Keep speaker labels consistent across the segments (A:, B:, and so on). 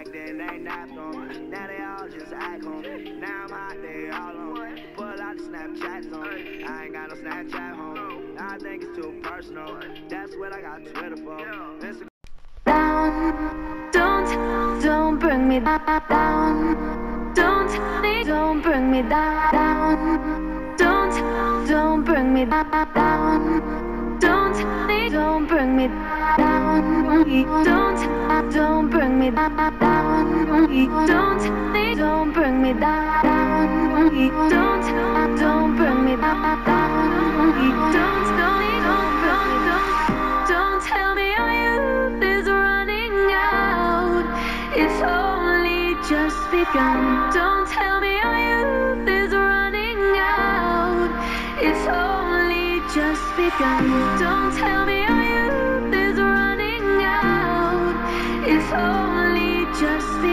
A: Back then they napped on me. Now they all just act on me. Now I'm hot, they all on me. Pull out the Snapchats on. I ain't got no Snapchat home. I think it's too personal. That's what I got Twitter for. Instagram.
B: Don't, don't bring me down. Don't, don't bring me down. Don't, don't bring me down. Don't, don't bring me down. Don't, don't me down. Don't, don't bring me down. Don't, don't bring me down. Don't, don't, don't, don't, don't tell me our youth is running out. It's only just begun. Don't tell me our youth is running out. It's only just begun. Don't tell me our youth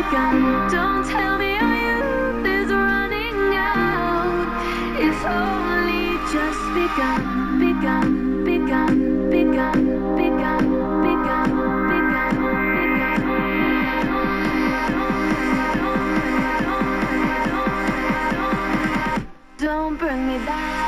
B: begun. Don't tell me our youth is running out. It's only just begun, begun, begun, begun, begun, begun, begun. Don't bring me down.